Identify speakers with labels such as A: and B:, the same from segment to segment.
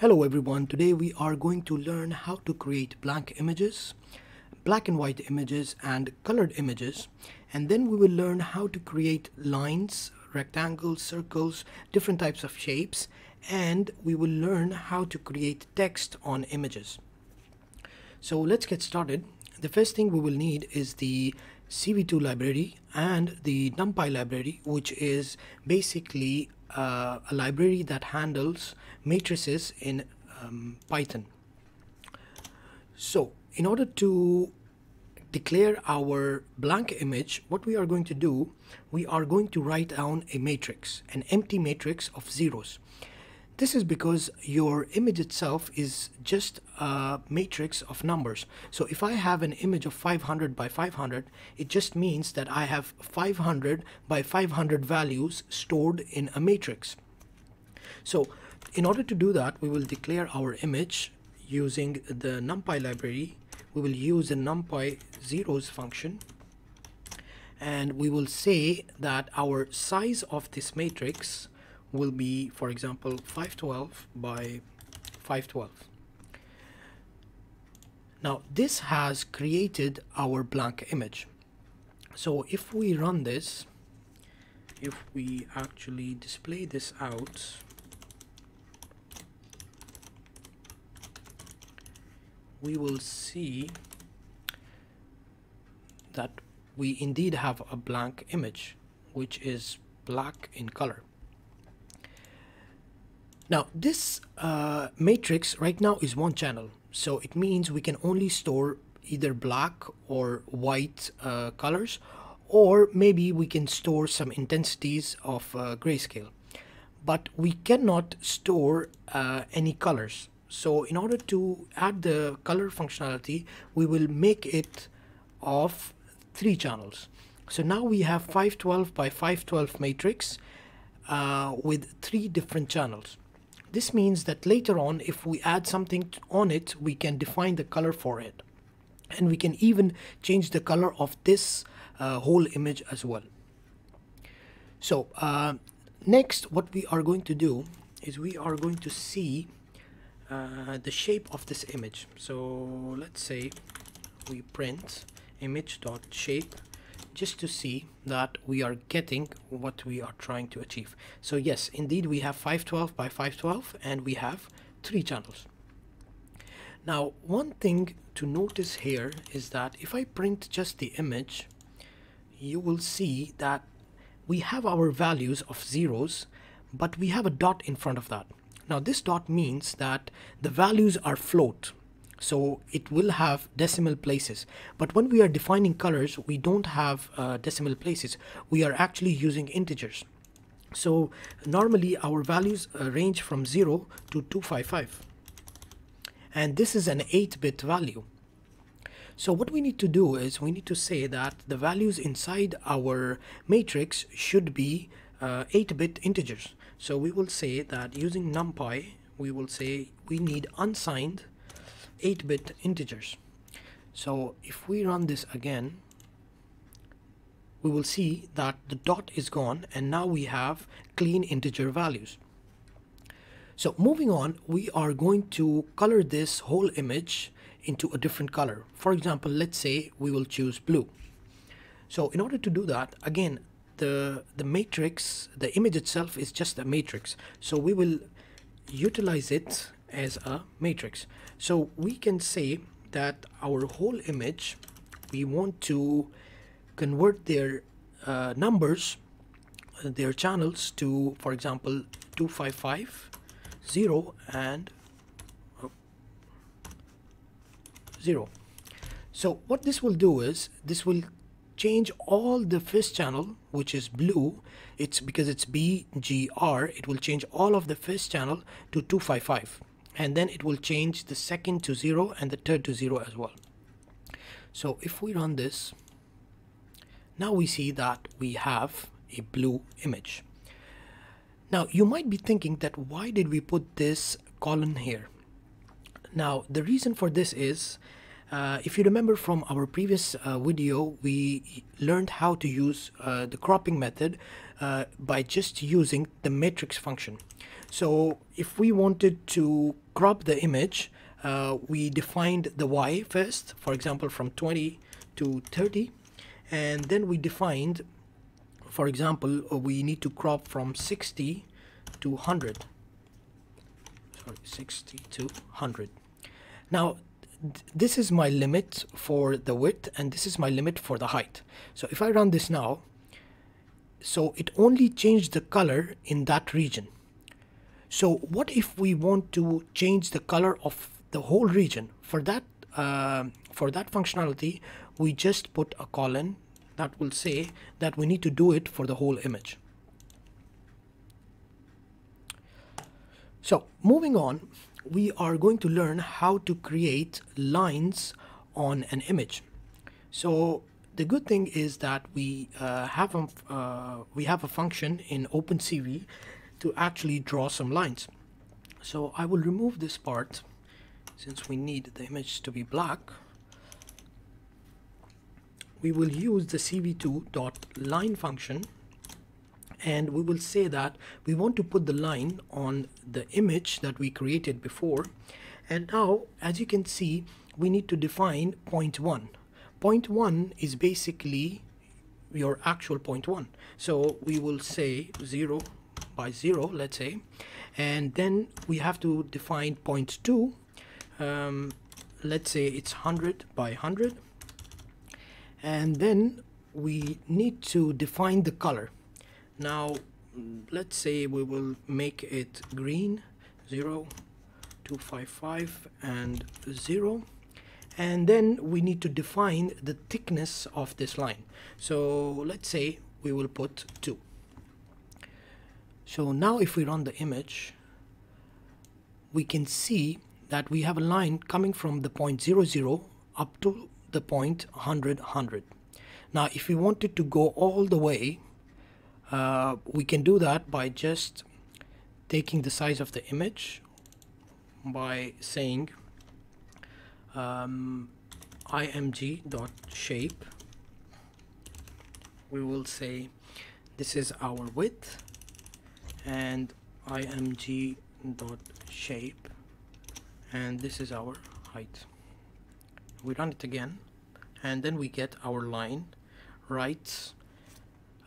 A: Hello everyone, today we are going to learn how to create blank images, black and white images and colored images and then we will learn how to create lines, rectangles, circles, different types of shapes and we will learn how to create text on images. So let's get started. The first thing we will need is the CV2 library and the NumPy library which is basically uh, a library that handles matrices in um, Python. So in order to declare our blank image, what we are going to do, we are going to write down a matrix, an empty matrix of zeros. This is because your image itself is just a matrix of numbers. So if I have an image of 500 by 500, it just means that I have 500 by 500 values stored in a matrix. So in order to do that, we will declare our image using the numpy library. We will use the numpy zeros function and we will say that our size of this matrix will be, for example, 512 by 512. Now this has created our blank image. So if we run this, if we actually display this out, we will see that we indeed have a blank image which is black in color. Now this uh, matrix right now is one channel. So it means we can only store either black or white uh, colors or maybe we can store some intensities of uh, grayscale. But we cannot store uh, any colors. So in order to add the color functionality we will make it of three channels. So now we have 512 by 512 matrix uh, with three different channels this means that later on, if we add something on it, we can define the color for it. And we can even change the color of this uh, whole image as well. So uh, next, what we are going to do is we are going to see uh, the shape of this image. So let's say we print image.shape just to see that we are getting what we are trying to achieve. So yes, indeed we have 512 by 512 and we have three channels. Now one thing to notice here is that if I print just the image, you will see that we have our values of zeros, but we have a dot in front of that. Now this dot means that the values are float so it will have decimal places. But when we are defining colors we don't have uh, decimal places. We are actually using integers. So normally our values uh, range from 0 to 255 and this is an 8-bit value. So what we need to do is we need to say that the values inside our matrix should be 8-bit uh, integers. So we will say that using numpy we will say we need unsigned 8-bit integers. So if we run this again, we will see that the dot is gone and now we have clean integer values. So moving on, we are going to color this whole image into a different color. For example, let's say we will choose blue. So in order to do that, again, the, the matrix, the image itself is just a matrix. So we will utilize it as a matrix. So we can say that our whole image, we want to convert their uh, numbers, their channels to, for example, 255, 0 and oh, 0. So what this will do is, this will change all the first channel which is blue it's because it's BGR it will change all of the first channel to 255 and then it will change the second to zero and the third to zero as well. So if we run this now we see that we have a blue image. Now you might be thinking that why did we put this column here? Now the reason for this is uh, if you remember from our previous uh, video, we learned how to use uh, the cropping method uh, by just using the matrix function. So if we wanted to crop the image, uh, we defined the y first, for example, from 20 to 30, and then we defined, for example, uh, we need to crop from 60 to 100. Sorry, 60 to 100. Now, this is my limit for the width and this is my limit for the height. So if I run this now, so it only changed the color in that region. So what if we want to change the color of the whole region? For that, uh, for that functionality, we just put a colon that will say that we need to do it for the whole image. So moving on, we are going to learn how to create lines on an image. So the good thing is that we uh, have a, uh, we have a function in OpenCV to actually draw some lines. So I will remove this part since we need the image to be black. We will use the cv2.line function and we will say that we want to put the line on the image that we created before and now as you can see we need to define point one point one is basically your actual point one. So we will say zero by zero let's say. And then we have to define point two. Um, let's say it's 100 by 100 and then we need to define the color. Now let's say we will make it green 0 255 and 0 and then we need to define the thickness of this line. So let's say we will put 2 so now if we run the image we can see that we have a line coming from the point 0 0 up to the point 100 100 now if we wanted to go all the way uh, we can do that by just taking the size of the image by saying um, img dot shape. We will say this is our width and img dot shape. And this is our height. We run it again. And then we get our line right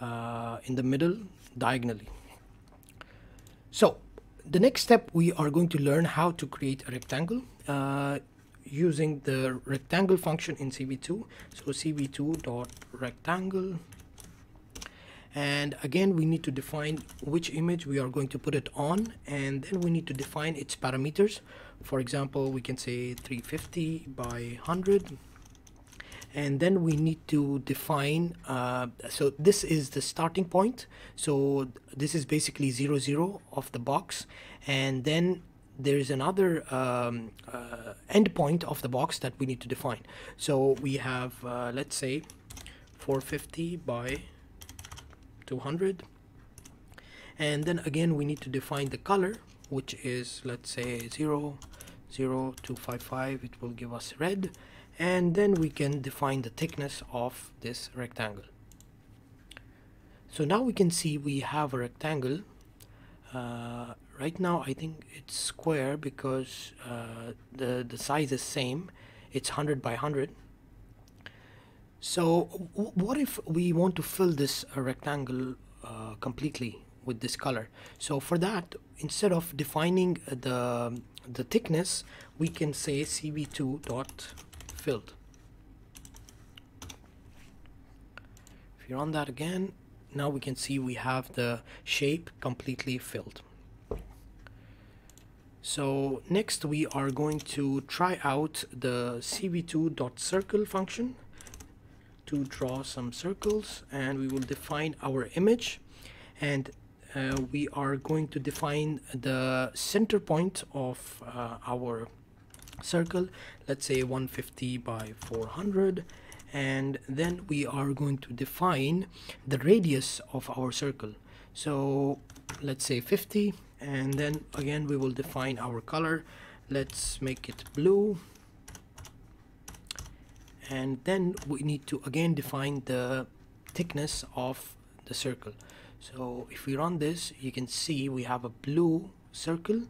A: uh, in the middle diagonally. So the next step we are going to learn how to create a rectangle. Uh, using the rectangle function in CV2. So CV2 dot rectangle. And again we need to define which image we are going to put it on. And then we need to define its parameters. For example we can say 350 by 100 and then we need to define uh, so this is the starting point. So this is basically zero zero of the box. And then there is another um, uh, endpoint of the box that we need to define. So we have uh, let's say 450 by 200 and then again we need to define the color which is let's say 0 0 255 it will give us red. And then we can define the thickness of this rectangle. So now we can see we have a rectangle uh, right now I think it's square because uh, the the size is same it's 100 by 100 so what if we want to fill this uh, rectangle uh, completely with this color so for that instead of defining the the thickness we can say cv2 dot filled. If you run that again, now we can see we have the shape completely filled. So next we are going to try out the cv2.circle function to draw some circles and we will define our image. And uh, we are going to define the center point of uh, our circle. Let's say 150 by 400 and then we are going to define the radius of our circle. So let's say 50 and then again we will define our color. Let's make it blue. And then we need to again define the thickness of the circle. So if we run this you can see we have a blue circle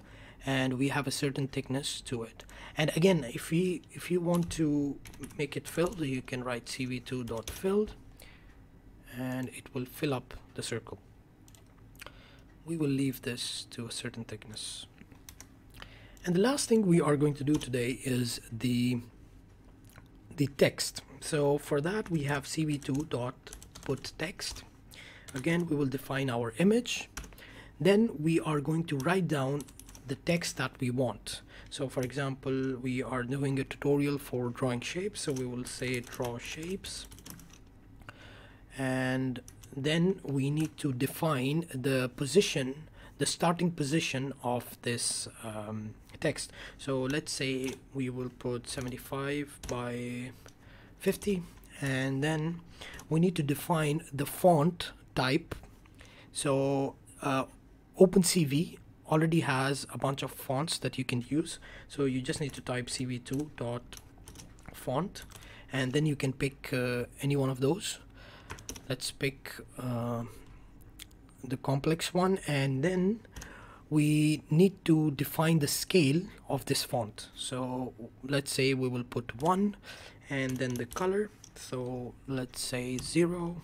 A: and we have a certain thickness to it. And again if we if you want to make it filled you can write cv2 dot filled and it will fill up the circle we will leave this to a certain thickness. And the last thing we are going to do today is the the text. So for that we have cv2 dot put text. Again we will define our image. Then we are going to write down the text that we want. So for example we are doing a tutorial for drawing shapes. So we will say draw shapes and then we need to define the position the starting position of this um, text. So let's say we will put 75 by 50 and then we need to define the font type. So uh, OpenCV already has a bunch of fonts that you can use. So you just need to type cv2 dot font and then you can pick uh, any one of those let's pick uh, the complex one and then we need to define the scale of this font. So let's say we will put one and then the color. So let's say 0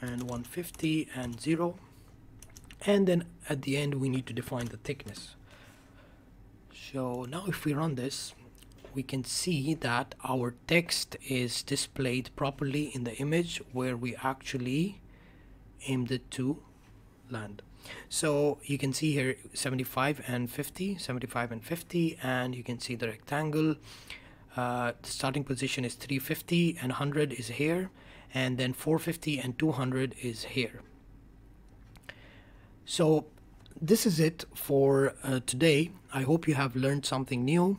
A: and 150 and 0 and then at the end we need to define the thickness. So now if we run this we can see that our text is displayed properly in the image where we actually aimed it to land. So you can see here 75 and 50 75 and 50 and you can see the rectangle. Uh, the starting position is 350 and 100 is here and then 450 and 200 is here. So this is it for uh, today. I hope you have learned something new